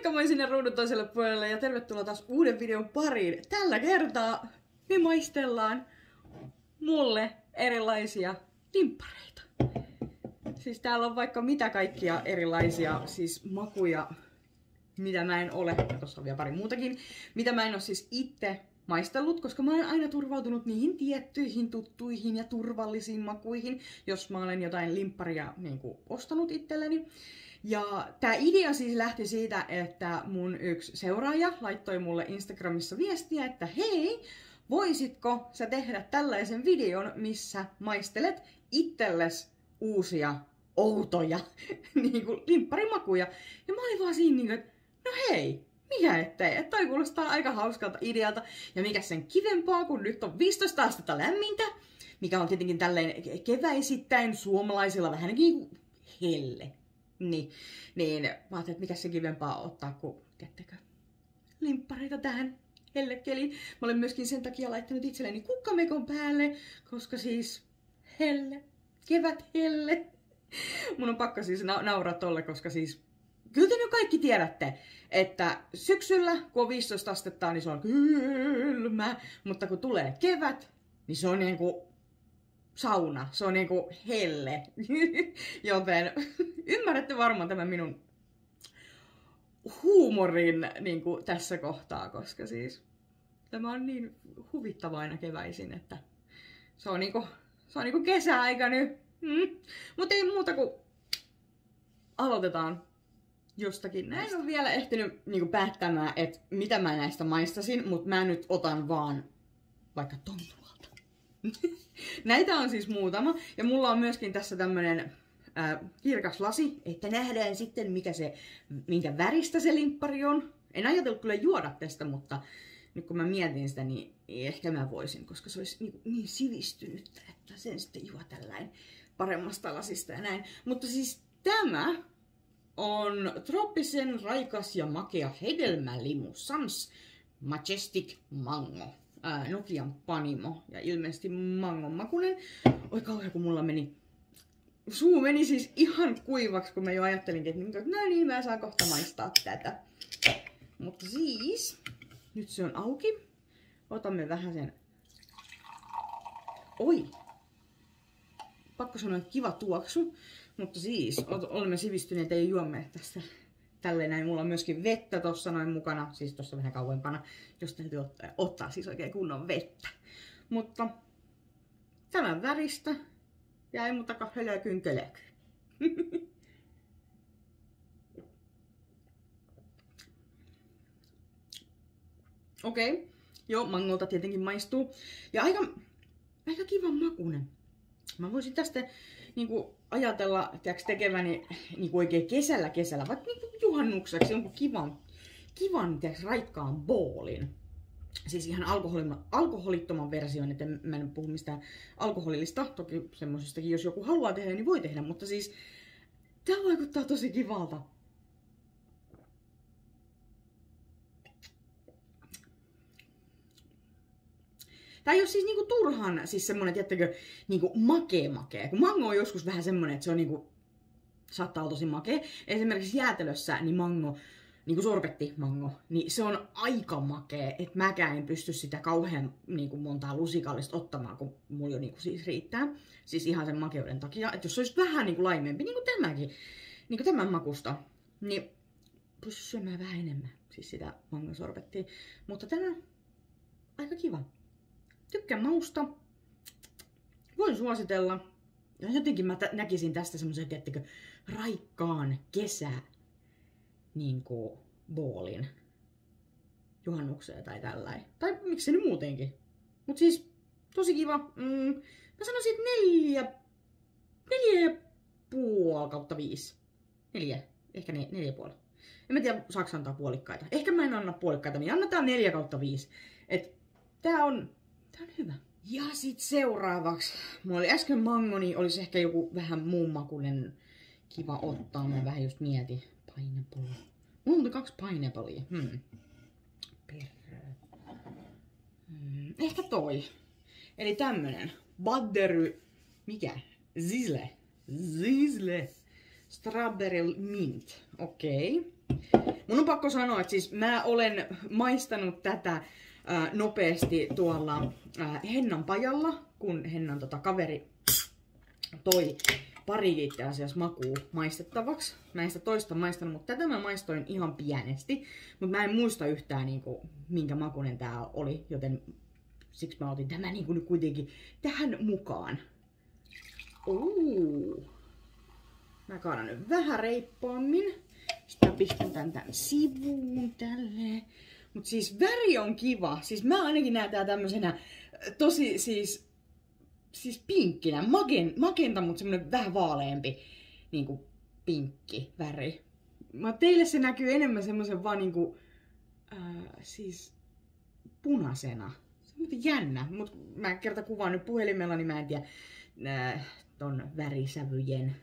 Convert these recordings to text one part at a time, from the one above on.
Moikka moi sinne ruudun toiselle puolelle ja tervetuloa taas uuden videon pariin. Tällä kertaa me maistellaan mulle erilaisia limppareita. Siis täällä on vaikka mitä kaikkia erilaisia siis makuja, mitä mä en ole, tossa on vielä pari muutakin, mitä mä en ole siis itse maistellut, koska mä olen aina turvautunut niihin tiettyihin tuttuihin ja turvallisiin makuihin, jos mä olen jotain limpparia niin kuin, ostanut itselleni. Ja tämä idea siis lähti siitä, että mun yksi seuraaja laittoi mulle Instagramissa viestiä, että hei, voisitko sä tehdä tällaisen videon, missä maistelet itselles uusia outoja niin kuin limpparimakuja. Ja mä olin vaan siinä niin kuin, että no hei, mikä ettei, että toi kuulostaa aika hauskalta idealta. Ja mikä sen kivempaa, kun nyt on 15 astetta lämmintä, mikä on tietenkin tälleen keväisittäin suomalaisilla vähän niin kuin helle. Niin, niin mä ajattelin, että mikä se kivempaa ottaa kuin, tiedättekö, limppareita tähän hellekeliin. Mä olen myöskin sen takia laittanut itselleni kukkamekon päälle, koska siis helle, kevät helle. Mun on pakko siis na- nauraa tolle, koska siis kyllä te nyt kaikki tiedätte, että syksyllä, kun on 15 astetta, niin se on kylmä, mutta kun tulee kevät, niin se on niinku sauna, se on niinku helle. Joten ymmärrätte varmaan tämän minun huumorin niinku tässä kohtaa, koska siis tämä on niin huvittava aina keväisin, että se on niinku, se on niinku kesäaika nyt. Mm. Mutta ei muuta kuin aloitetaan jostakin näistä. En ole vielä ehtinyt niinku päättämään, että mitä mä näistä maistasin, mutta mä nyt otan vaan vaikka ton tuolta. Näitä on siis muutama. Ja mulla on myöskin tässä tämmönen ää, kirkas lasi, että nähdään sitten mikä se, minkä väristä se limppari on. En ajatellut kyllä juoda tästä, mutta nyt kun mä mietin sitä, niin ehkä mä voisin, koska se olisi niin, niin sivistynyt, että sen sitten juo tällainen paremmasta lasista ja näin. Mutta siis tämä on trooppisen raikas ja makea hedelmälimu Sans Majestic Mango. Ää, Nokian Panimo ja ilmeisesti mangon makunen. Oi kauhean kun mulla meni suu meni siis ihan kuivaksi, kun mä jo ajattelinkin, että no niin, mä saan kohta maistaa tätä. Mutta siis, nyt se on auki. Otamme vähän sen. Oi! Pakko sanoa, että kiva tuoksu. Mutta siis, olemme sivistyneet ja juomme tästä tälleen näin. Mulla on myöskin vettä tossa noin mukana, siis tossa vähän kauempana, jos täytyy ottaa, ottaa siis oikein kunnon vettä. Mutta tämän väristä ja ei muuta kuin. Okei, okay. joo, mangolta tietenkin maistuu. Ja aika, aika kivan makunen. Mä voisin tästä niinku, ajatella tiiäks, tekeväni niinku, oikein kesällä kesällä, vaikka niinku, juhannukseksi jonkun kivan, kivan tiiäks, raikkaan boolin. Siis ihan alkoholittoman version, että mä en puhu mistään alkoholillista, toki semmoisestakin, jos joku haluaa tehdä, niin voi tehdä, mutta siis tää vaikuttaa tosi kivalta. Tää ei ole siis niinku turhan siis semmonen, tiettäkö, niinku makee makee. Kun mango on joskus vähän semmonen, että se on niinku, saattaa olla tosi makee. Esimerkiksi jäätelössä, niin mango, niinku sorbetti mango, niin se on aika makee, että mäkään en pysty sitä kauhean niinku montaa lusikallista ottamaan, kun mulla jo niinku siis riittää. Siis ihan sen makeuden takia. Että jos se olisi vähän niinku laimempi, niin kuin tämäkin, niinku tämän makusta, niin pysty syömään vähän enemmän, siis sitä mangosorbettia. Mutta tämä aika kiva. Tykkään mausta. Voin suositella. Ja jotenkin mä näkisin tästä semmoisen, tiettäkö, raikkaan kesä niin kuin, boolin juhannukseen tai tällainen. Tai miksi nyt muutenkin. Mut siis tosi kiva. Mm, mä sanoisin, että neljä, neljä ja puoli kautta viisi. Neljä, ehkä ne, neljä puoli. En mä tiedä, saaks antaa puolikkaita. Ehkä mä en anna puolikkaita, niin annetaan neljä kautta viisi. Et tää on on hyvä. Ja sit seuraavaksi. Mulla oli äsken mango, niin olisi ehkä joku vähän muun makuinen kiva ottaa. Mä vähän just mietin. Pineapple. Mulla on kaksi pineapplea. Hmm. Perre. Hmm. Ehkä toi. Eli tämmönen. Baddery. Mikä? Zizle. Zizle. Strawberry mint. Okei. Okay. Mun on pakko sanoa, että siis mä olen maistanut tätä nopeasti tuolla Hennan pajalla, kun Hennan tota, kaveri toi pari itse asiassa makuu maistettavaksi. Mä en sitä toista maistanut, mutta tätä mä maistoin ihan pienesti. Mutta mä en muista yhtään, niin kuin, minkä makunen tää oli, joten siksi mä otin tämän niin kuin, kuitenkin tähän mukaan. Ooh. Mä kaadan nyt vähän reippaammin. Sitten mä pistän tän tän sivuun tälleen. Mut siis väri on kiva. Siis mä ainakin näen tää tämmösenä tosi siis, siis pinkkinä. Magen, magenta, mutta semmonen vähän vaaleampi niinku pinkki väri. Mä teille se näkyy enemmän semmoisen vaan niinku, äh, siis punaisena. Se on jännä, mutta mä kerta kuvaan nyt puhelimella, niin mä en tiedä äh, ton värisävyjen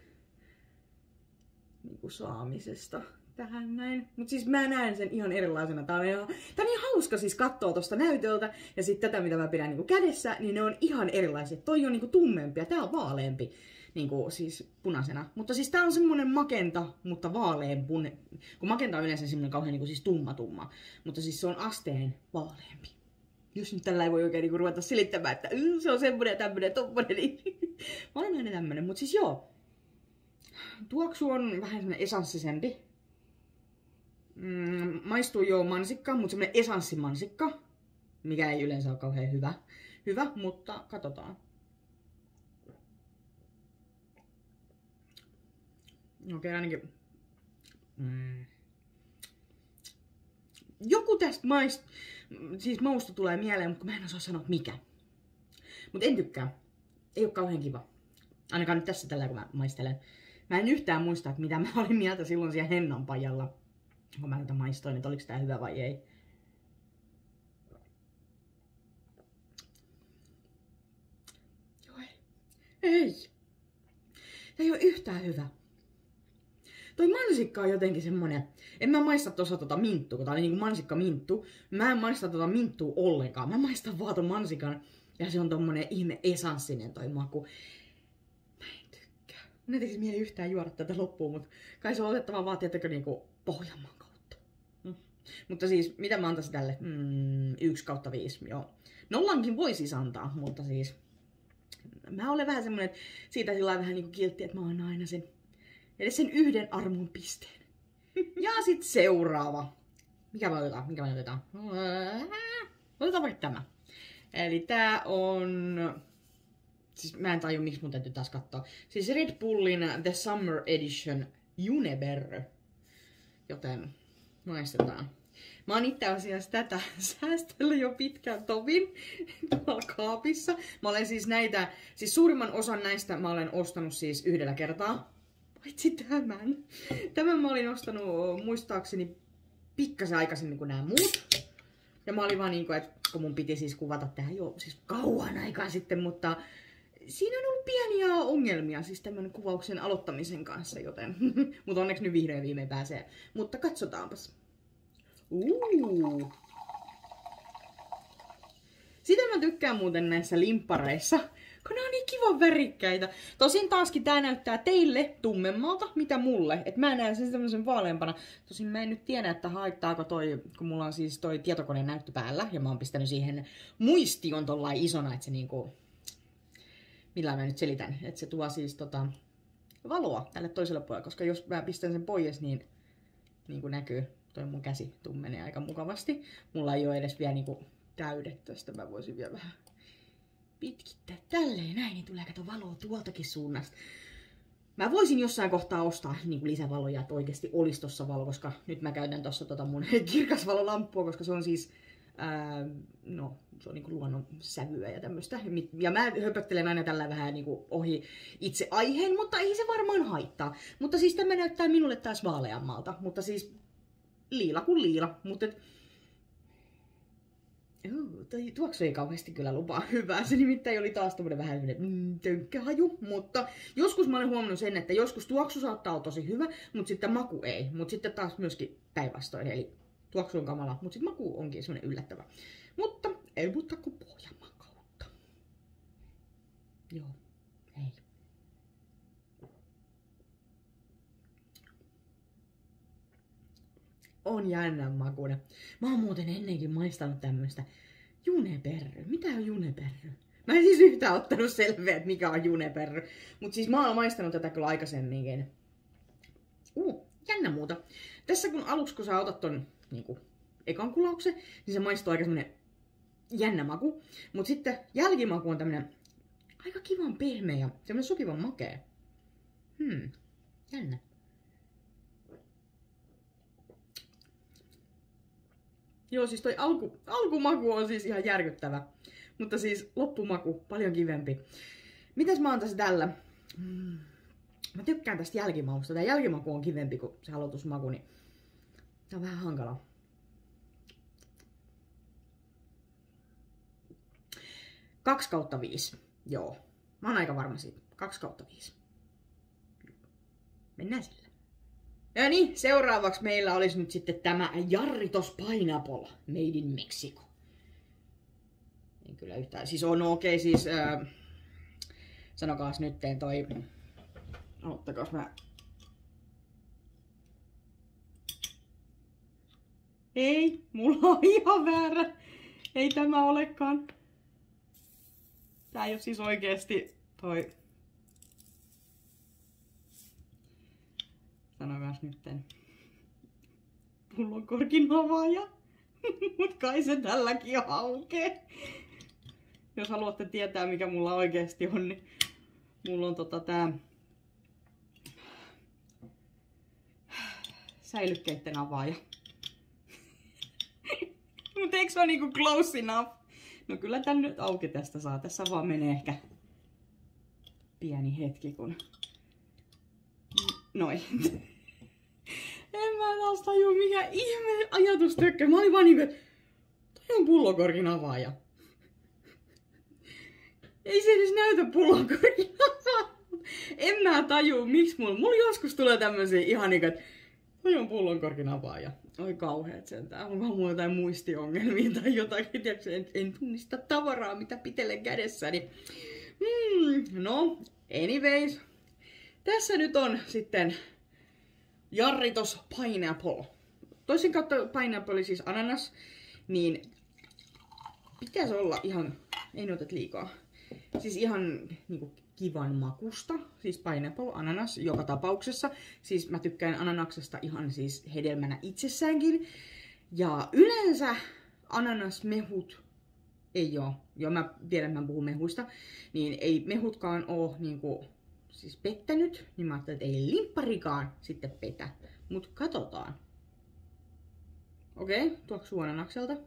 niinku saamisesta tähän näin. Mutta siis mä näen sen ihan erilaisena. Tää on, ihan, tää on niin hauska siis katsoa tosta näytöltä. Ja sitten tätä, mitä mä pidän niinku kädessä, niin ne on ihan erilaiset. Toi on niinku tummempi ja tää on vaaleampi. Niinku siis punaisena. Mutta siis tää on semmonen makenta, mutta vaalean pune. Kun makenta on yleensä semmonen kauhean niinku siis tumma tumma. Mutta siis se on asteen vaaleampi. Jos nyt tällä ei voi oikein niinku ruveta selittämään, että se on semmonen ja tämmönen tommonen, niin mä olen aina tämmönen. Mutta siis joo, tuoksu on vähän semmonen esanssisempi. Mm, maistuu jo mansikka, mutta semmonen esanssimansikka, mikä ei yleensä ole kauhean hyvä, hyvä mutta katsotaan. Okei, okay, ainakin... Mm. Joku tästä maist... Siis mausta tulee mieleen, mutta mä en osaa sanoa mikä. Mutta en tykkää. Ei ole kauhean kiva. Ainakaan nyt tässä tällä, kun mä maistelen. Mä en yhtään muista, että mitä mä olin mieltä silloin siellä Hennan pajalla. Kun mä tätä maistoin, että oliko tää hyvä vai ei. Joo, ei. Ei. Ei ole yhtään hyvä. Toi mansikka on jotenkin semmonen, en mä maista tuossa tota minttu, kun tää oli niinku mansikka minttu. Mä en maista tota minttua ollenkaan. Mä maistan vaan ton mansikan ja se on tommonen ihme esanssinen toi maku. Mun ei mieli yhtään juoda tätä loppuun, mutta kai se on otettava vaan, tiettäkö, niinku Pohjanmaan. Mutta siis, mitä mä antaisin tälle? Mm, yksi kautta viisi, joo. Nollankin voi siis antaa, mutta siis... Mä olen vähän semmonen, että siitä sillä vähän niinku kiltti, että mä oon aina sen... Edes sen yhden armon pisteen. Ja sit seuraava. Mikä me otetaan? Mikä me otetaan? Otetaan vaikka tämä. Eli tää on siis mä en tajua, miksi mun täytyy taas katsoa. Siis Red Bullin The Summer Edition Uniber. Joten maistetaan. Mä oon itse asiassa tätä säästellyt jo pitkään tovin tuolla kaapissa. Mä olen siis näitä, siis suurimman osan näistä mä olen ostanut siis yhdellä kertaa. Paitsi tämän. Tämän mä olin ostanut muistaakseni pikkasen aikaisemmin kuin nämä muut. Ja mä olin vaan niinku, että kun mun piti siis kuvata tähän jo siis kauan aikaa sitten, mutta siinä on ollut pieniä ongelmia siis tämän kuvauksen aloittamisen kanssa, joten... Mutta onneksi nyt vihreä viimein pääsee. Mutta katsotaanpas. Uh. Sitä mä tykkään muuten näissä limppareissa, kun ne on niin kivan värikkäitä. Tosin taaskin tää näyttää teille tummemmalta, mitä mulle. Et mä näen sen tämmöisen vaaleampana. Tosin mä en nyt tiedä, että haittaako toi, kun mulla on siis toi tietokoneen näyttö päällä, ja mä oon pistänyt siihen muistion tollain isona, että se niinku millä mä nyt selitän, että se tuo siis tota, valoa tälle toiselle puolelle, koska jos mä pistän sen pois, niin niin kuin näkyy, toi mun käsi tummenee aika mukavasti. Mulla ei ole edes vielä niin kuin täydet tästä, mä voisin vielä vähän pitkittää tälleen näin, niin tulee kato valoa tuoltakin suunnasta. Mä voisin jossain kohtaa ostaa niin kuin lisävaloja, että oikeasti olisi tossa valo, koska nyt mä käytän tossa tota mun kirkasvalolamppua, koska se on siis ää, no, se on niin luonnon sävyä ja tämmöistä. Ja mä höpöttelen aina tällä vähän niin kuin ohi itse aiheen, mutta ei se varmaan haittaa. Mutta siis tämä näyttää minulle taas vaaleammalta. Mutta siis liila kuin liila. Mutta et... Toi tuoksu ei kauheasti kyllä lupaa hyvää. Se nimittäin oli taas tämmönen vähän mm, tönkkähaju. Mutta joskus mä olen huomannut sen, että joskus tuoksu saattaa olla tosi hyvä, mutta sitten maku ei. Mutta sitten taas myöskin päinvastoin. Eli tuoksu on kamala, mutta sitten maku onkin semmoinen yllättävä. Mutta ei muuta kuin Pohjanmaan kautta. Joo, hei. On jännän makuinen. Mä oon muuten ennenkin maistanut tämmöstä juneperry. Mitä on juneperry? Mä en siis yhtään ottanut selviä, että mikä on juneperry. Mut siis mä oon maistanut tätä kyllä aikaisemminkin. Uh, jännä muuta. Tässä kun aluksi kun sä otat ton niinku, ekan kulauksen, niin se maistuu aika semmonen jännä maku. Mut sitten jälkimaku on tämmönen aika kivan pehmeä ja semmonen sopivan makea. Hmm, jännä. Joo, siis toi alku, alkumaku on siis ihan järkyttävä. Mutta siis loppumaku paljon kivempi. Mitäs mä oon tässä tällä? Mm. Mä tykkään tästä jälkimausta. Tää jälkimaku on kivempi kuin se aloitusmaku, niin tää on vähän hankala. Kaksi kautta viisi. Joo. Mä oon aika varma siitä. Kaksi kautta viisi. Mennään sillä. Ja niin, seuraavaksi meillä olisi nyt sitten tämä Jarritos Pineapple Made in Mexico. En kyllä yhtään. Siis on okei, okay, siis... Äh, sanokaas nyt toi... Ottakaas mä... Ei, mulla on ihan väärä. Ei tämä olekaan. Tää ei ole siis oikeesti toi... Sanokaas nytten. Pullonkorkin avaaja. Mut kai se tälläkin on haukee. Jos haluatte tietää mikä mulla oikeesti on, niin mulla on tota tää säilykkeitten avaaja. Mut eikö se niinku close enough? No kyllä tän nyt auki tästä saa. Tässä vaan menee ehkä pieni hetki, kun... Noin. taas tajua mikä ihme ajatustökkö. Mä olin vaan niinku, toi on pullokorkin avaaja. Ei se edes näytä pullokorkin En mä taju, miksi mulla... Mulla joskus tulee tämmösiä ihan niinku, että toi on pullonkorkin avaaja. Oi kauheet sentään. Onko mulla jotain muistiongelmia tai jotakin. Tiedätkö, en, en tunnista tavaraa, mitä pitelen kädessäni. Hmm, no, anyways. Tässä nyt on sitten Jarritos Pineapple. Toisin kautta pineapple siis ananas, niin pitäisi olla ihan, ei notet liikaa, siis ihan niinku kivan makusta, siis pineapple, ananas joka tapauksessa. Siis mä tykkään ananaksesta ihan siis hedelmänä itsessäänkin. Ja yleensä ananasmehut ei oo, joo mä tiedän, mä puhun mehuista, niin ei mehutkaan oo niinku, siis pettänyt, niin mä ajattelin, että ei limpparikaan sitten petä. Mut katsotaan. Okei, okay, tuoksuu ananakselta.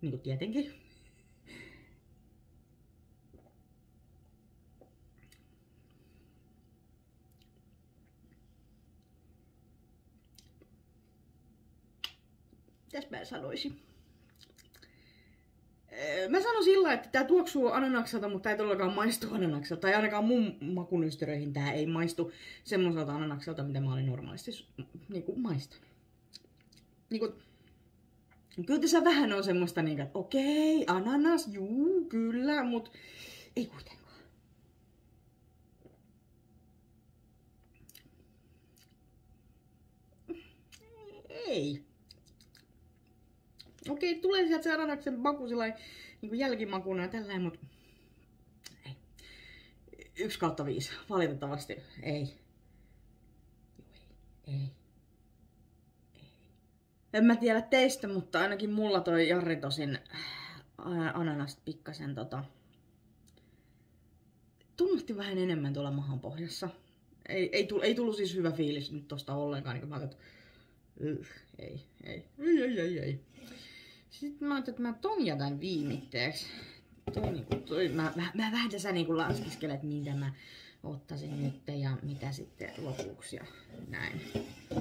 Niinku tietenkin. Mitäs mä sanoisin? Öö, mä sanon sillä, että tää tuoksuu ananakselta, mutta ei todellakaan maistu ananakselta. Tai ainakaan mun makunystyröihin tää ei maistu semmoiselta ananakselta, mitä mä olin normaalisti niinku maistanut. Niinku, kyllä tässä vähän on semmoista, niinku, että okei, ananas, juu, kyllä, mut ei kuitenkaan. Ei okei, tulee sieltä se ananaksen maku sillä niin jälkimakuna ja tällainen, mutta ei. Yksi kautta viisi, valitettavasti ei. Ei. Ei. En mä tiedä teistä, mutta ainakin mulla toi Jarri tosin äh, ananasta pikkasen tota... Tunnusti vähän enemmän tuolla mahan pohjassa. Ei, ei, tullut, ei tullut siis hyvä fiilis nyt tosta ollenkaan, niin mä ajattelin, että ei, ei, ei, ei, ei, ei. Sitten mä ajattelin, että mä ton jätän viimitteeksi. Toi, niinku, toi, mä, mä, mä vähän tässä niinku laskiskelen, että mitä mä ottaisin nyt ja mitä sitten lopuksi ja näin.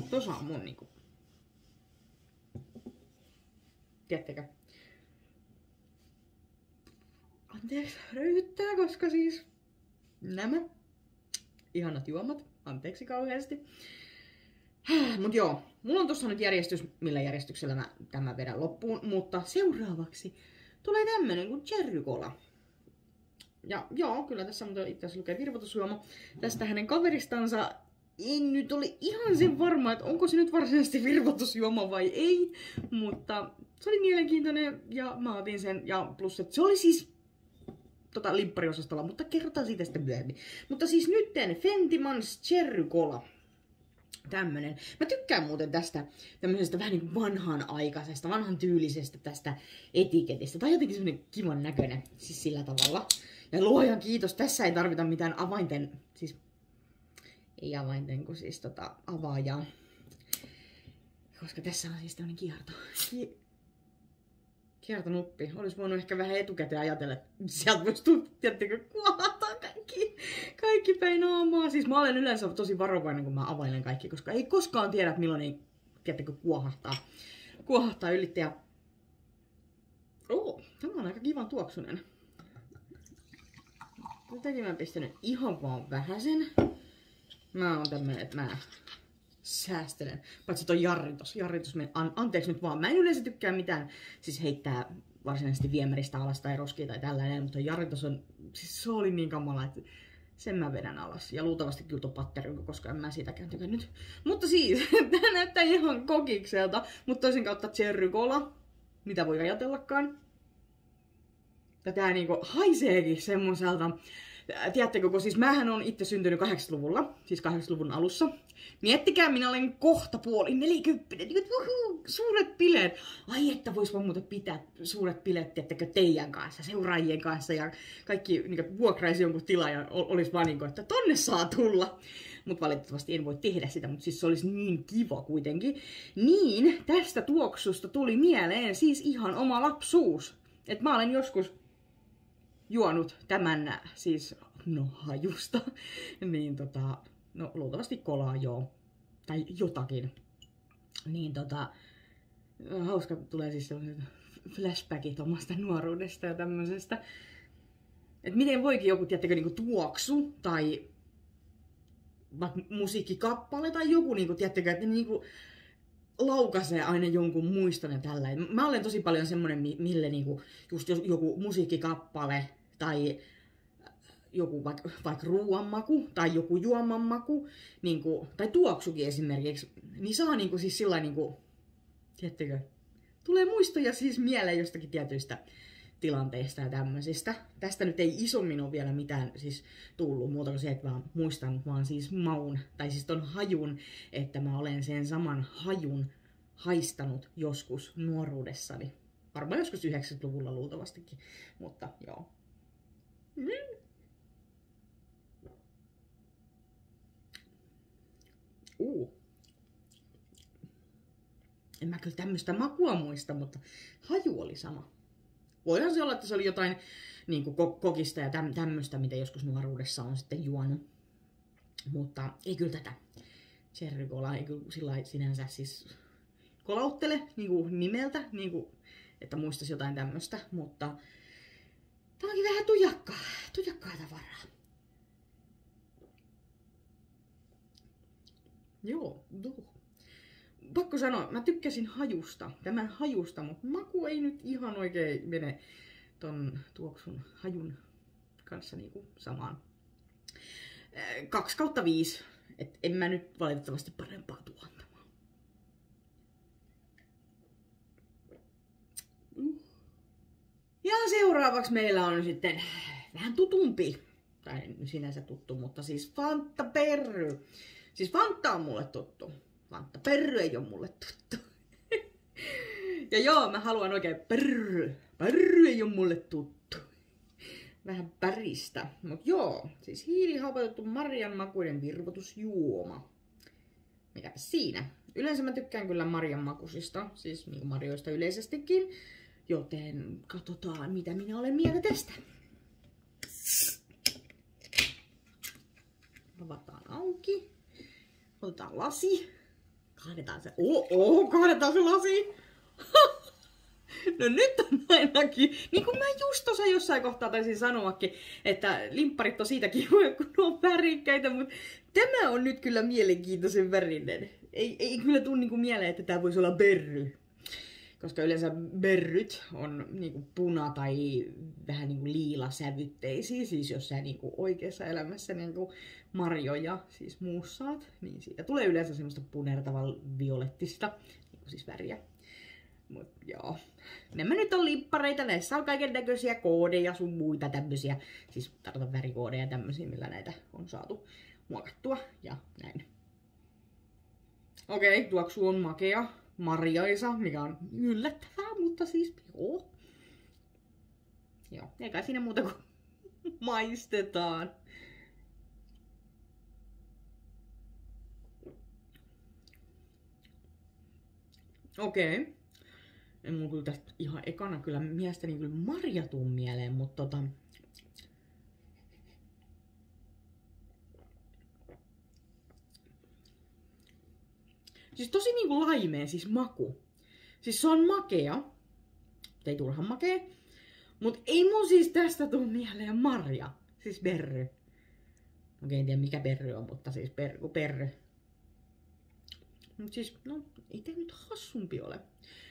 Tuossa on mun niinku... Tiedättekö? Anteeksi, röyhyttää, koska siis nämä ihanat juomat, anteeksi kauheasti, Mut joo, mulla on tossa nyt järjestys, millä järjestyksellä mä tämän vedän loppuun, mutta seuraavaksi tulee tämmönen kuin cherrykola. Ja joo, kyllä tässä on itse asiassa lukee virvoitusjuoma. Tästä hänen kaveristansa en nyt ole ihan sen varma, että onko se nyt varsinaisesti virvoitusjuoma vai ei, mutta se oli mielenkiintoinen ja mä otin sen. Ja plus, että se oli siis tota limppariosastolla, mutta kerrotaan siitä sitten myöhemmin. Mutta siis nytten Fentimans Cherry Cola. Tämmönen. Mä tykkään muuten tästä tämmöisestä vähän niin vanhan aikaisesta, vanhan tyylisestä tästä etiketistä. Tai jotenkin semmonen kivan näköinen, siis sillä tavalla. Ja luojan kiitos, tässä ei tarvita mitään avainten, siis ei avainten, kun siis tota avaajaa. Koska tässä on siis tämmönen kierto. Ki- kiertonuppi. Olisi voinut ehkä vähän etukäteen ajatella, että sieltä voisi tuttiattekö kuohata kaikki, kaikki päin naamaa. Siis mä olen yleensä tosi varovainen, kun mä availen kaikki, koska ei koskaan tiedä, milloin ei, tiedättekö, kuohahtaa. Kuohahtaa ylittäjä. Oh, tämä on aika kivan tuoksunen. Tätäkin mä pistänyt ihan vaan vähäsen. Mä oon tämmönen, että mä säästelen. Paitsi toi jarritus. jarritus an, anteeksi nyt vaan. Mä en yleensä tykkää mitään siis heittää varsinaisesti viemäristä alas tai roskia tai tällainen, mutta jarritus on, siis se oli niin kamala, että sen mä vedän alas. Ja luultavasti kyllä tuo patteri, koska en mä siitäkään tykännyt. Mutta siis, tää näyttää ihan kokikselta, mutta toisen kautta cherrykola, mitä voi ajatellakaan. Ja tää niinku haiseekin semmoiselta tiedättekö, kun siis mähän on itse syntynyt 80-luvulla, siis 80-luvun alussa. Miettikää, minä olen kohta puoli 40, suuret bileet. Ai että vois vaan muuten pitää suuret bileet, tiettäkö, teidän kanssa, seuraajien kanssa ja kaikki niin vuokraisi jonkun tila ja olisi vaan niin kuin, että tonne saa tulla. Mutta valitettavasti en voi tehdä sitä, mutta siis se olisi niin kiva kuitenkin. Niin, tästä tuoksusta tuli mieleen siis ihan oma lapsuus. että mä olen joskus juonut tämän siis no hajusta, niin tota, no luultavasti kolaa joo, tai jotakin. Niin tota, hauska tulee siis sellaiset flashbackit omasta nuoruudesta ja tämmöisestä. Että miten voikin joku, tiettäkö, niinku tuoksu tai musiikkikappale tai joku, niinku, tiettäkö, että niinku, laukaisee aina jonkun muiston ja tällä. Mä olen tosi paljon semmonen, mille niinku, just joku musiikkikappale tai joku vaikka vaik ruoanmaku tai joku juomanmaku, niin kuin, tai tuoksukin esimerkiksi, niin saa niin kuin, siis sillä niin kuin, tiedättekö, tulee muistoja siis mieleen jostakin tietyistä tilanteista ja tämmöisistä. Tästä nyt ei isommin ole vielä mitään siis tullut muuta kuin se, että vaan muistan vaan siis maun, tai siis ton hajun, että mä olen sen saman hajun haistanut joskus nuoruudessani. Varmaan joskus 90-luvulla luultavastikin, mutta joo. Mm. Uh. En mä kyllä tämmöistä makua muista, mutta haju oli sama. Voihan se olla, että se oli jotain niin kuin kokista ja tämmöistä, mitä joskus nuoruudessa on sitten juonut. Mutta ei kyllä tätä cherry cola ei kyllä sillä sinänsä siis kolauttele niin kuin nimeltä, niin kuin, että muistaisi jotain tämmöistä, mutta Tää onkin vähän tujakkaa, tujakkaa tavaraa. Joo, duh. Pakko sanoa, mä tykkäsin hajusta, tämän hajusta, mutta maku ei nyt ihan oikein mene ton tuoksun hajun kanssa niinku samaan. 2 kautta 5. Et en mä nyt valitettavasti parempaa tuo antamaan. Uh. Ja seuraavaksi meillä on sitten vähän tutumpi, tai sinänsä tuttu, mutta siis Fanta Perry. Siis Fanta on mulle tuttu. Fanta Perry ei ole mulle tuttu. ja joo, mä haluan oikein Perry. Perry ei ole mulle tuttu. Vähän päristä. Mut joo, siis hiilihaupatettu marjan makuinen virvotusjuoma. Mikäpä siinä. Yleensä mä tykkään kyllä marjan makusista, siis niin marjoista yleisestikin. Joten katsotaan, mitä minä olen mieltä tästä. Avataan auki. Otetaan lasi. Kaadetaan se. Oh, oh, kaadetaan se lasi. No nyt on ainakin, niin kuin mä just tuossa jossain kohtaa taisin sanoakin, että limpparit on siitä kivoja, kun ne on värikkäitä, mutta tämä on nyt kyllä mielenkiintoisen värinen. Ei, ei kyllä tule niinku mieleen, että tämä voisi olla berry koska yleensä berryt on niinku puna- tai vähän niinku liila-sävytteisiä, siis jos sä niinku oikeassa elämässä niinku marjoja siis muussaat, niin siitä tulee yleensä semmoista punertavan violettista niinku siis väriä. Mut joo. Nämä nyt on lippareita, näissä on kaiken näköisiä koodeja sun muita tämmösiä, siis tarkoitan värikoodeja tämmösiä, millä näitä on saatu muokattua ja näin. Okei, okay, tuoksu on makea, marjaisa, mikä on yllättävää, mutta siis joo. Joo, eikä siinä muuta kuin maistetaan. Okei. Okay. En mulla kyllä tästä ihan ekana kyllä mielestäni kyllä marja tuu mieleen, mutta tota... Siis tosi niinku laimea, siis maku. Siis se on makea. Ei turhan makea. Mut ei mun siis tästä tuu mieleen marja. Siis berry. Okei, en tiedä mikä berry on, mutta siis per, perry. Mut siis, no, ei te nyt hassumpi ole.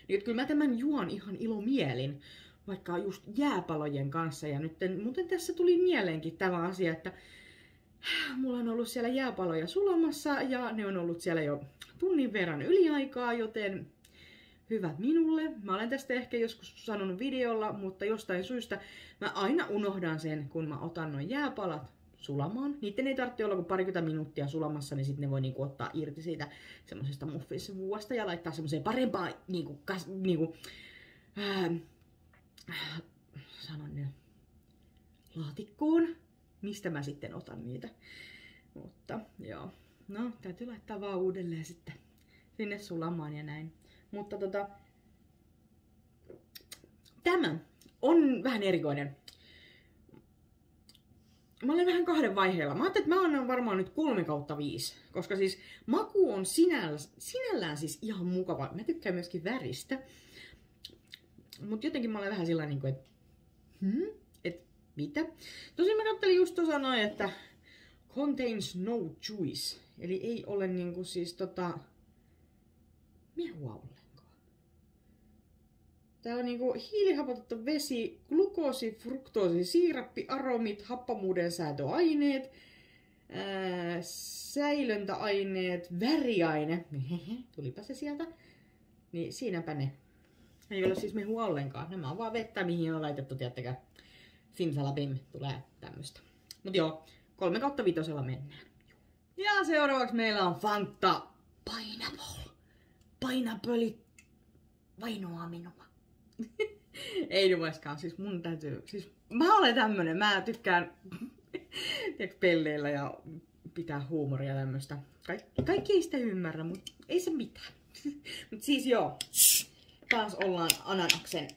Niin kyllä mä tämän juon ihan ilomielin, vaikka just jääpalojen kanssa. Ja nyt muuten tässä tuli mieleenkin tämä asia, että mulla on ollut siellä jääpaloja sulamassa ja ne on ollut siellä jo tunnin verran yliaikaa, joten hyvä minulle. Mä olen tästä ehkä joskus sanonut videolla, mutta jostain syystä mä aina unohdan sen, kun mä otan noin jääpalat sulamaan. Niiden ei tarvitse olla kuin parikymmentä minuuttia sulamassa, niin sitten ne voi niinku ottaa irti siitä semmoisesta muffinsvuosta ja laittaa semmoiseen parempaan niinku, kas, niinku, ää, sanon nyt, laatikkoon, mistä mä sitten otan niitä. Mutta joo, no täytyy laittaa vaan uudelleen sitten sinne sulamaan ja näin. Mutta tota, tämä on vähän erikoinen mä olen vähän kahden vaiheella. Mä ajattelin, että mä annan varmaan nyt kolme kautta viisi, koska siis maku on sinällä, sinällään siis ihan mukava. Mä tykkään myöskin väristä. Mutta jotenkin mä olen vähän sillä niin että hmm? Et mitä? Tosin mä kattelin just tuossa noin, että contains no juice. Eli ei ole niinku siis tota mehua ollenkaan. Täällä on niinku hiilihapotettu vesi, glukoosi, fruktoosi, siirappi, aromit, happamuuden säätöaineet, ää, säilöntäaineet, väriaine. Tulipa se sieltä. Niin siinäpä ne. Ei ole siis mehua ollenkaan. Nämä on vaan vettä, mihin on laitettu, tiettäkö, simsalabim, tulee tämmöstä. Mut joo, kolme kautta vitosella mennään. Ja seuraavaksi meillä on Fanta Pineapple. Pineapple vainoaa minua. ei nueskaan, siis mun täytyy, siis mä olen tämmönen, mä tykkään pelleillä ja pitää huumoria tämmöstä. Kaikki, kaikki ei sitä ymmärrä, mutta ei se mitään. Mut siis joo, taas ollaan ananaksen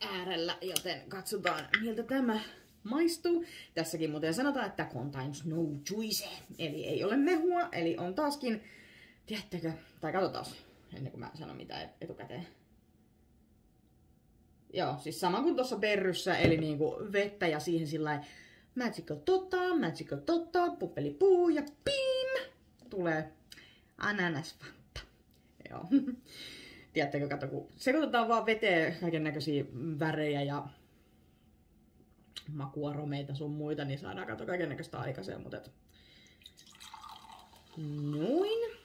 äärellä, joten katsotaan miltä tämä maistuu. Tässäkin muuten sanotaan, että contains no juice, eli ei ole mehua, eli on taaskin, tiedättekö, tai katsotaan ennen kuin mä sanon mitä etukäteen. Joo, siis sama kuin tuossa perryssä, eli niinku vettä ja siihen sillä magical tota, magical tota, puppeli puu ja pim! Tulee ananasfanta. Joo. Tiedättekö, kato, kun sekoitetaan vaan veteen kaiken näköisiä värejä ja makuaromeita sun muita, niin saadaan kato kaiken näköistä aikaiseen, mutta et... Noin.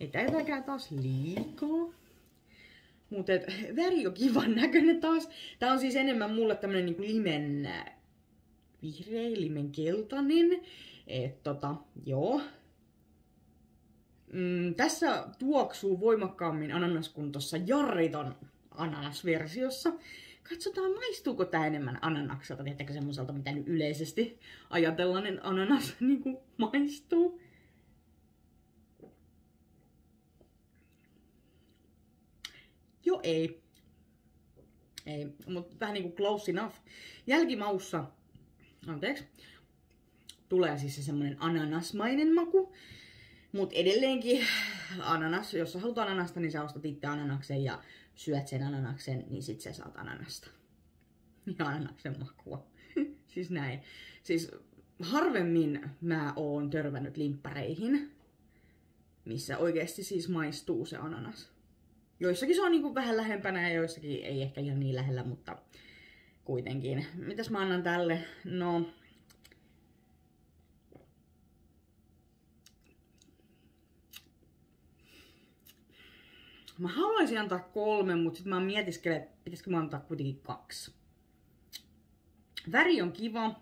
Ei täytääkään taas liikaa. Mutta väri on kivan näköinen taas. Tää on siis enemmän mulle tämmönen niinku limen vihreä, limen keltainen. Et tota, joo. Mm, tässä tuoksuu voimakkaammin ananas kuin tuossa Jarriton ananasversiossa. Katsotaan, maistuuko tää enemmän ananakselta, tietääkö semmoiselta, mitä nyt yleisesti ajatellaan, että ananas niin kuin, maistuu. Joo, ei. Ei, mutta vähän niinku close enough. Jälkimaussa, anteeksi, tulee siis se semmonen ananasmainen maku. Mut edelleenkin ananas, jos sä haluat ananasta, niin sä ostat itse ananaksen ja syöt sen ananaksen, niin sit sä saat ananasta. Ja ananaksen makua. siis näin. Siis harvemmin mä oon törmännyt limppareihin, missä oikeasti siis maistuu se ananas. Joissakin se on niinku vähän lähempänä ja joissakin ei ehkä ihan niin lähellä, mutta kuitenkin. Mitäs mä annan tälle? No, Mä haluaisin antaa kolme, mutta sitten mä mietiskelen, että pitäisikö mä antaa kuitenkin kaksi. Väri on kiva.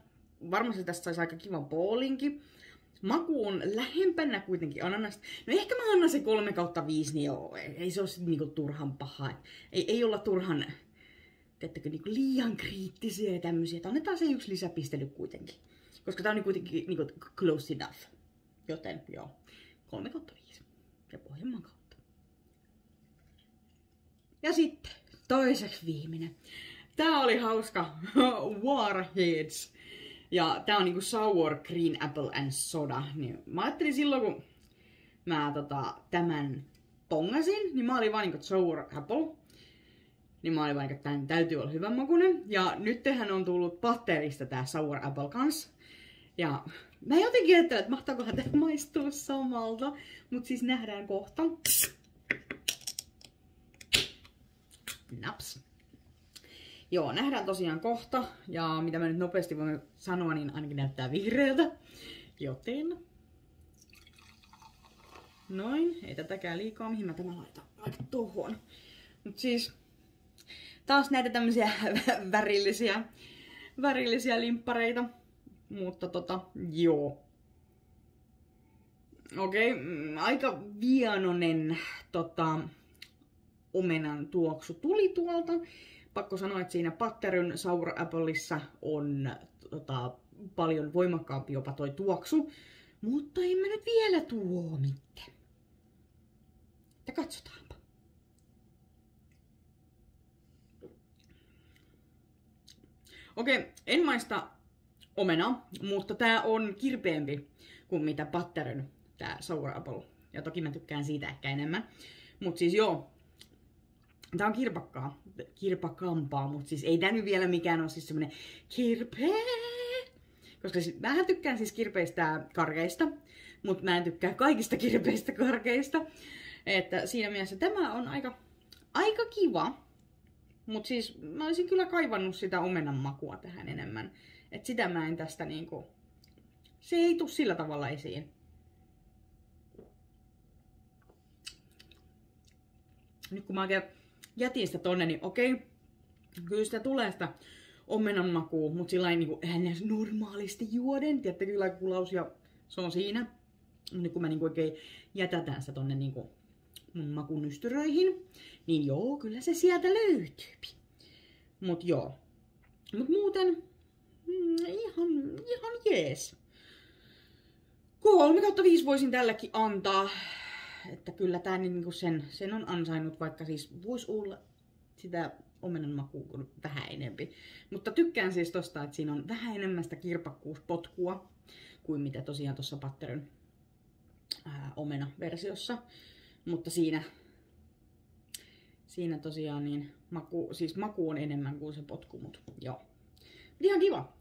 Varmasti tästä saisi aika kivan bowlinkin. Maku on lähempänä kuitenkin ananasta. No ehkä mä annan se 3 kautta 5, niin joo, ei se ole niinku turhan paha. Ei, ei olla turhan, teettekö, niinku liian kriittisiä ja tämmöisiä. Että annetaan se yksi lisäpiste nyt kuitenkin. Koska tää on niin kuitenkin niinku close enough. Joten joo, 3 kautta 5. Ja pohjemman kautta. Ja sitten toiseksi viimeinen. Tää oli hauska Warheads ja tää on niinku sour green apple and soda. Niin mä ajattelin silloin, kun mä tota, tämän pongasin, niin mä olin vain niinku sour apple. Niin mä olin vain, että tämän täytyy olla hyvän makuinen. Ja nyt tehän on tullut patterista tää sour apple kans. Ja mä jotenkin ajattelin, että mahtaakohan tämä maistua samalta. Mut siis nähdään kohta. Naps. Joo, nähdään tosiaan kohta. Ja mitä mä nyt nopeasti voin sanoa, niin ainakin näyttää vihreältä. Joten... Noin, ei tätäkään liikaa, mihin mä tämän laitan. Laitan tohon. Mut siis... Taas näitä tämmöisiä värillisiä, värillisiä limppareita. Mutta tota, joo. Okei, okay, mm, aika vianonen tota, omenan tuoksu tuli tuolta pakko sanoa, että siinä Patteryn Sour Appleissa on tota, paljon voimakkaampi jopa toi tuoksu. Mutta en mä nyt vielä tuo mitään. Ja katsotaanpa. Okei, en maista omena, mutta tää on kirpeämpi kuin mitä Patteryn tää Sour Apple. Ja toki mä tykkään siitä ehkä enemmän. Mut siis joo, Tää on kirpakkaa, kirpakampaa, mutta siis ei tää nyt vielä mikään ole siis semmonen kirpeä. Koska siis, mähän tykkään siis kirpeistä karkeista, mutta mä en tykkää kaikista kirpeistä karkeista. Että siinä mielessä tämä on aika, aika kiva. Mutta siis mä olisin kyllä kaivannut sitä omenan makua tähän enemmän. että sitä mä en tästä niinku... Se ei tuu sillä tavalla esiin. Nyt kun mä oikein jätin sitä tonne, niin okei, kyllä sitä tulee sitä omenan makua, mutta sillä ei niinku normaalisti juoden, tiedätte kyllä kulaus ja se on siinä. Nyt kun mä niinku oikein jätätään sitä tonne niinku mun makunystyröihin, niin joo, kyllä se sieltä löytyy. Mut joo. Mut muuten mm, ihan, ihan jees. 3 kautta 5 voisin tälläkin antaa että kyllä tämä niinku sen, sen on ansainnut, vaikka siis voisi olla sitä omenan makua vähän enempi. Mutta tykkään siis tosta, että siinä on vähän enemmän sitä kirpakkuuspotkua kuin mitä tosiaan tuossa Patteryn omena-versiossa. Mutta siinä, siinä tosiaan niin maku, siis maku on enemmän kuin se potku, mutta joo. Ihan kiva.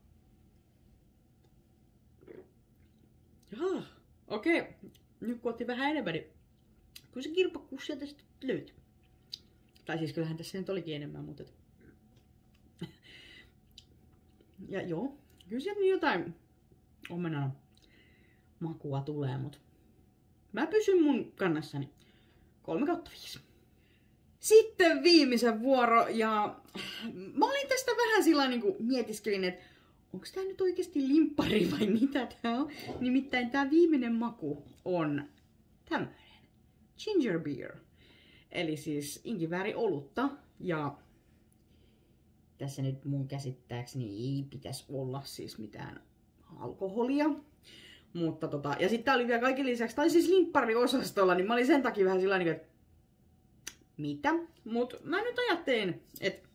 Jaha, okei. Okay. Nyt kun otti vähän enemmän, niin Kyllä se kirppakkuus sieltä sitten löytyi. Tai siis kyllähän tässä nyt olikin enemmän, mutta... Ja joo, kyllä sieltä jotain omenan makua tulee, mutta mä pysyn mun kannassani 3 kautta 5. Sitten viimeisen vuoro ja mä olin tästä vähän sillä niin kuin mietiskelin, että onko tämä nyt oikeasti limppari vai mitä tämä on. Nimittäin tämä viimeinen maku on tämmöinen ginger beer. Eli siis inkivääri olutta ja tässä nyt mun käsittääkseni ei pitäisi olla siis mitään alkoholia. Mutta tota, ja sitten tää oli vielä kaiken lisäksi, oli siis limppari-osastolla, niin mä olin sen takia vähän sillä että mitä? Mut mä nyt ajattelin, että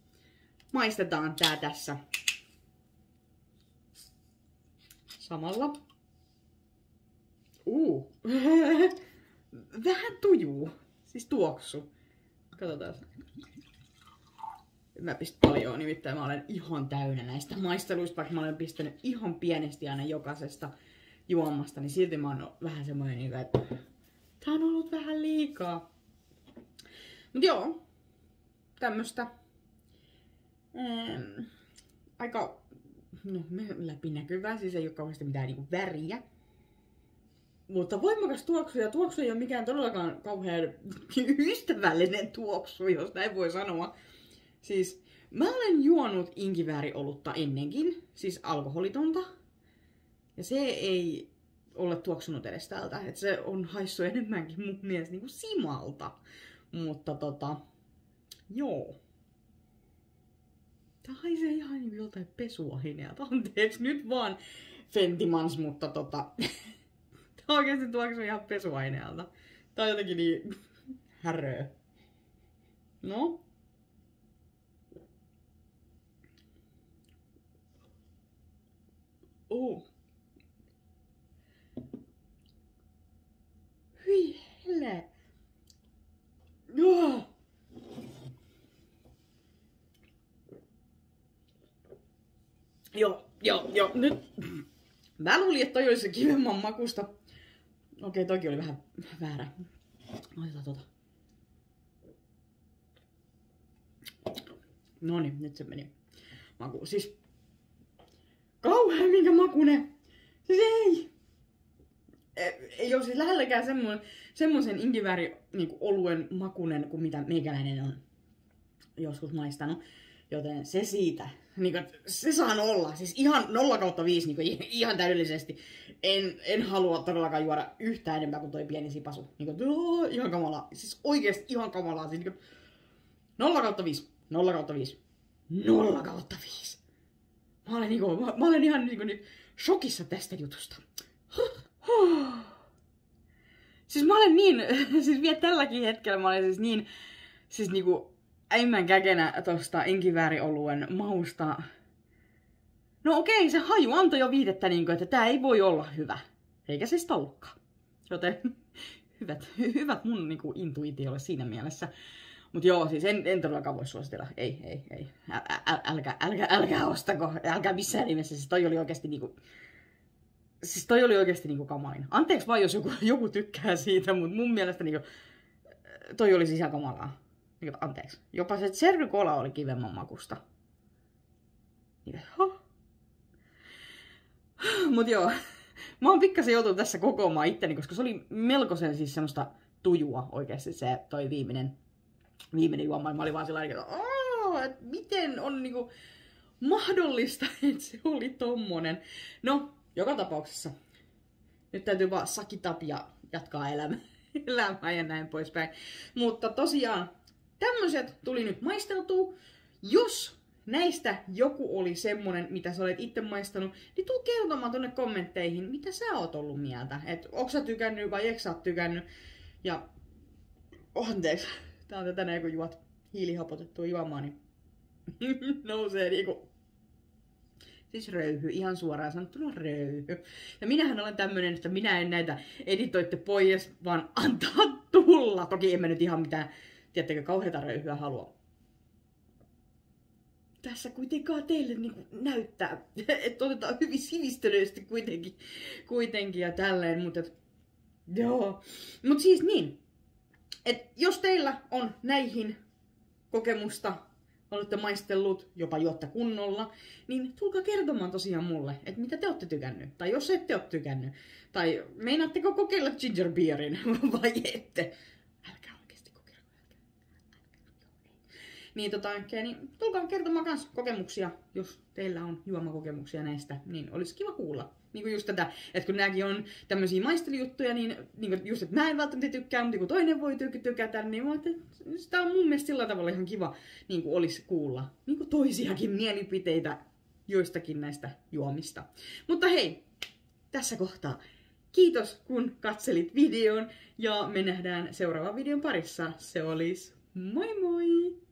maistetaan tää tässä samalla. Uh. vähän tujuu. Siis tuoksu. Katsotaan. Mä pistän paljon, nimittäin mä olen ihan täynnä näistä maisteluista, vaikka mä olen pistänyt ihan pienesti aina jokaisesta juomasta, niin silti mä oon vähän semmoinen, niin että tää on ollut vähän liikaa. Mut joo, tämmöstä ähm, aika no, läpinäkyvää, siis ei ole kauheasti mitään niinku väriä. Mutta voimakas tuoksu, ja tuoksu ei ole mikään todellakaan kauhean ystävällinen tuoksu, jos näin voi sanoa. Siis mä olen juonut inkivääriolutta ennenkin, siis alkoholitonta. Ja se ei ole tuoksunut edes täältä. että se on haissu enemmänkin mun mielestä niinku simalta. Mutta tota, joo. Tää haisee ihan niin joltain pesuaineelta. Anteeksi nyt vaan Fentimans, mutta tota... Tää oikeesti tuoksuu ihan pesuaineelta. Tää on jotenkin niin häröö. No? Oh. Hyi helle. Oh. Joo, joo, joo, nyt. Mä luulin, että toi olisi kivemman makusta. Okei, toki oli vähän väärä. Laitetaan tota. No niin, nyt se meni. Maku. Siis kauhean minkä makune. Siis ei. Ei ole siis lähelläkään semmoinen, semmoisen inkivääri niin oluen makunen kuin mitä meikäläinen on joskus maistanut. Joten se siitä. Niin kuin, se saa olla. Siis ihan 0 kautta 5 niin kuin, ihan täydellisesti. En, en halua todellakaan juoda yhtään enempää kuin toi pieni sipasu. Niin kuin, oo, ihan kamalaa. Siis oikeesti ihan kamalaa. Siis, niin kuin, 0 kautta 5. 0 kautta 5. 0 kautta 5. Mä olen, niin kuin, mä, mä olen ihan niin kuin, niin, shokissa tästä jutusta. Siis mä olen niin, siis vielä tälläkin hetkellä mä olen siis niin, siis niinku äimän käkenä tosta inkiväärioluen mausta. No okei, se haju antoi jo viitettä, niin kuin, että tämä ei voi olla hyvä. Eikä se sitä. Joten hyvät, hyvät mun niin kuin, intuitiolle siinä mielessä. Mutta joo, siis en, en todellakaan voi suositella. Ei, ei, ei. Äl, äl, älkää, älkää, älkää ostako. Älkää missään nimessä. Siis toi oli oikeasti niinku... Siis toi oli oikeasti niinku kamalin. Anteeksi vaan, jos joku, joku tykkää siitä, mutta mun mielestä niinku... Toi oli siis ihan kamalaa. Niin, anteeksi. Jopa se cherry cola oli kivemman makusta. Niin, huh. Mut joo, mä oon pikkasen joutunut tässä kokoamaan itteni, koska se oli melkoisen siis semmoista tujua oikeasti se toi viimeinen, viimeinen juoma. Mä olin vaan sillä että että miten on niinku mahdollista, että se oli tommonen. No, joka tapauksessa. Nyt täytyy vaan sakitapia jatkaa elämää, elämää ja näin poispäin. Mutta tosiaan, tämmöiset tuli nyt maisteltua. Jos näistä joku oli semmonen, mitä sä olet itse maistanut, niin tuu kertomaan tonne kommentteihin, mitä sä oot ollut mieltä. Et onko sä tykännyt vai eikö sä oot tykännyt. Ja oh, anteeksi, tää on tätä näin kun juot hiilihapotettua juomaa, niin nousee niinku Siis röyhy, ihan suoraan sanottuna röyhy. Ja minähän olen tämmönen, että minä en näitä editoitte pois, vaan antaa tulla. Toki emme nyt ihan mitään tiedättekö, kauheita röyhyä halua. Tässä kuitenkaan teille niin näyttää, että otetaan hyvin sivistelyisesti kuitenkin, kuitenkin ja tälleen, mutta et, joo. Mut siis niin, että jos teillä on näihin kokemusta, olette maistellut, jopa juotta kunnolla, niin tulkaa kertomaan tosiaan mulle, että mitä te olette tykännyt. Tai jos ette ole tykännyt. Tai meinaatteko kokeilla ginger beerin vai ette. Niin, tota, niin tulkaa kertomaan myös kokemuksia, jos teillä on juomakokemuksia näistä, niin olisi kiva kuulla. Niin kuin just tätä, että kun nämäkin on tämmöisiä maistelijuttuja, niin, niin kuin just, että mä en välttämättä tykkää, mutta kun toinen voi ty- tykätä, niin mä että sitä on mun mielestä sillä tavalla ihan kiva niin kuin olisi kuulla niin kuin toisiakin mielipiteitä joistakin näistä juomista. Mutta hei, tässä kohtaa kiitos kun katselit videon ja me nähdään seuraavan videon parissa. Se olisi moi moi!